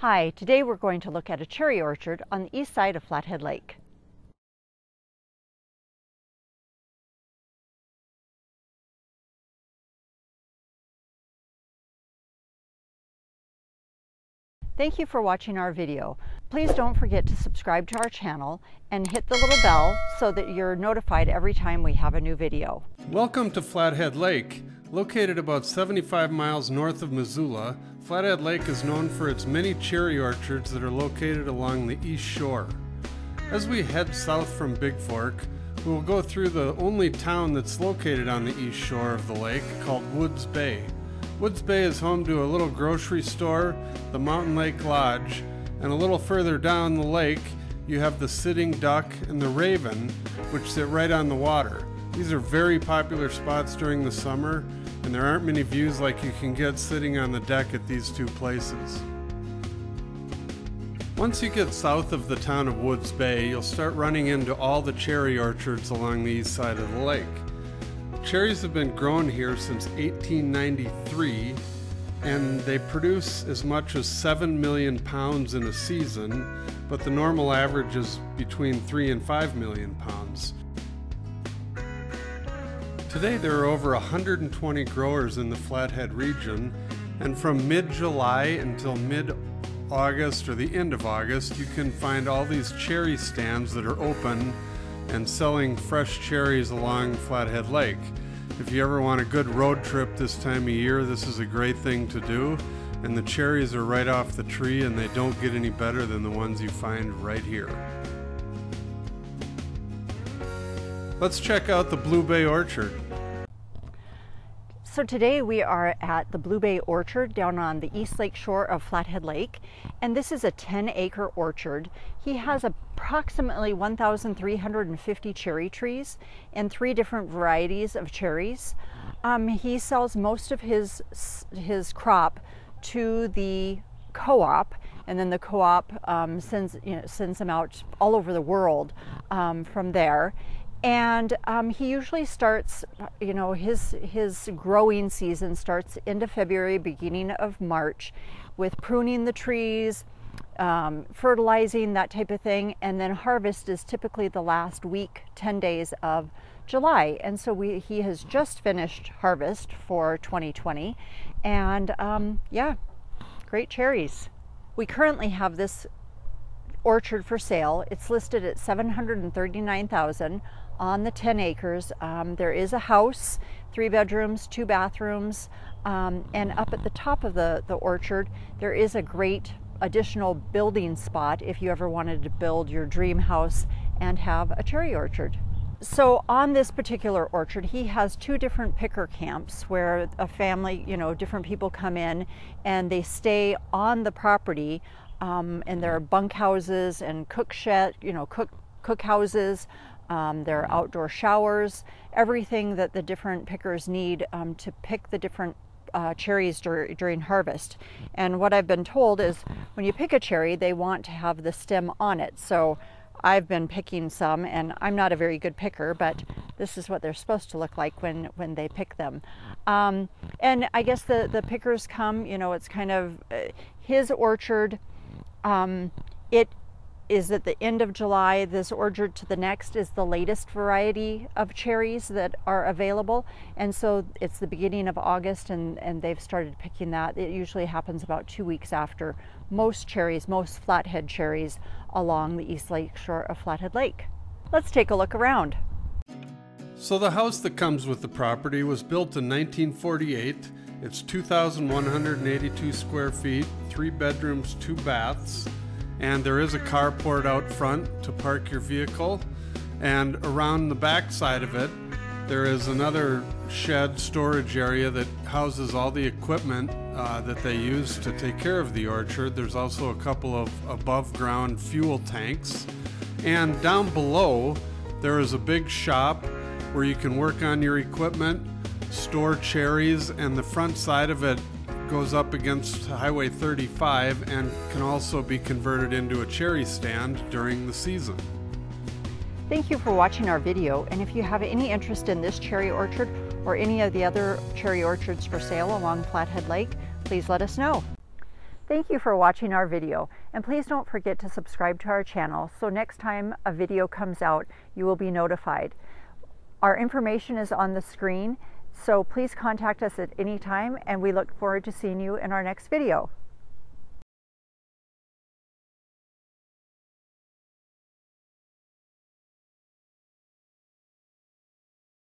Hi, today we're going to look at a cherry orchard on the east side of Flathead Lake. Thank you for watching our video. Please don't forget to subscribe to our channel and hit the little bell so that you're notified every time we have a new video. Welcome to Flathead Lake. Located about 75 miles north of Missoula, Flathead Lake is known for its many cherry orchards that are located along the east shore. As we head south from Bigfork, we will go through the only town that's located on the east shore of the lake called Woods Bay. Woods Bay is home to a little grocery store, the Mountain Lake Lodge, and a little further down the lake you have the Sitting Duck and the Raven, which sit right on the water. These are very popular spots during the summer and there aren't many views like you can get sitting on the deck at these two places. Once you get south of the town of Woods Bay, you'll start running into all the cherry orchards along the east side of the lake. Cherries have been grown here since 1893 and they produce as much as 7 million pounds in a season, but the normal average is between 3 and 5 million pounds. Today there are over 120 growers in the Flathead region, and from mid-July until mid-August or the end of August, you can find all these cherry stands that are open and selling fresh cherries along Flathead Lake. If you ever want a good road trip this time of year, this is a great thing to do. And the cherries are right off the tree and they don't get any better than the ones you find right here. Let's check out the Blue Bay Orchard. So today we are at the Blue Bay Orchard down on the east lake shore of Flathead Lake and this is a 10 acre orchard. He has approximately 1,350 cherry trees and three different varieties of cherries. Um, he sells most of his, his crop to the co-op and then the co-op um, sends, you know, sends them out all over the world um, from there and um, he usually starts you know his his growing season starts into february beginning of march with pruning the trees um, fertilizing that type of thing. And then harvest is typically the last week 10 days of july. And so we he has just finished harvest for 2020 and um, yeah great cherries. We currently have this orchard for sale. It's listed at 739000 on the 10 acres. Um, there is a house, three bedrooms, two bathrooms, um, and up at the top of the, the orchard, there is a great additional building spot if you ever wanted to build your dream house and have a cherry orchard. So on this particular orchard, he has two different picker camps where a family, you know, different people come in and they stay on the property um, and there are bunk houses and cook shed, you know, cook cook houses, um, outdoor showers, everything that the different pickers need um, to pick the different uh, cherries dur during harvest. And what I've been told is when you pick a cherry, they want to have the stem on it. So I've been picking some, and I'm not a very good picker, but this is what they're supposed to look like when, when they pick them. Um, and I guess the, the pickers come, you know, it's kind of uh, his orchard. Um, it is at the end of July. This orchard to the next is the latest variety of cherries that are available. And so it's the beginning of August and, and they've started picking that. It usually happens about two weeks after most cherries, most flathead cherries along the east lake shore of Flathead Lake. Let's take a look around. So the house that comes with the property was built in 1948. It's 2,182 square feet, three bedrooms, two baths and there is a carport out front to park your vehicle and around the back side of it there is another shed storage area that houses all the equipment uh, that they use to take care of the orchard. There's also a couple of above ground fuel tanks. And down below, there is a big shop where you can work on your equipment, store cherries, and the front side of it goes up against Highway 35 and can also be converted into a cherry stand during the season. Thank you for watching our video and if you have any interest in this cherry orchard or any of the other cherry orchards for sale along Flathead Lake, please let us know. Thank you for watching our video and please don't forget to subscribe to our channel so next time a video comes out you will be notified. Our information is on the screen so please contact us at any time and we look forward to seeing you in our next video.